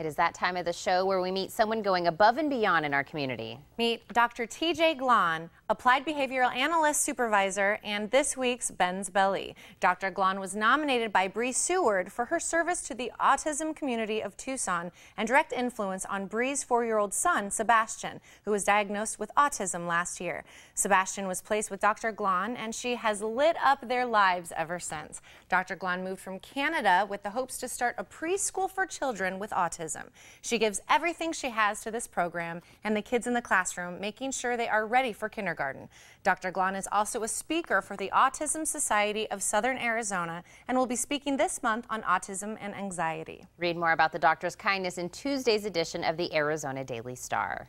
It is that time of the show where we meet someone going above and beyond in our community. Meet Dr. TJ Glahn, Applied Behavioral Analyst Supervisor, and this week's Ben's Bellee. Dr. Glahn was nominated by Brie Seward for her service to the autism community of Tucson and direct influence on Brie's four-year-old son, Sebastian, who was diagnosed with autism last year. Sebastian was placed with Dr. Glahn, and she has lit up their lives ever since. Dr. Glahn moved from Canada with the hopes to start a preschool for children with autism She gives everything she has to this program and the kids in the classroom, making sure they are ready for kindergarten. Dr. Glahn is also a speaker for the Autism Society of Southern Arizona and will be speaking this month on autism and anxiety. Read more about the doctor's kindness in Tuesday's edition of the Arizona Daily Star.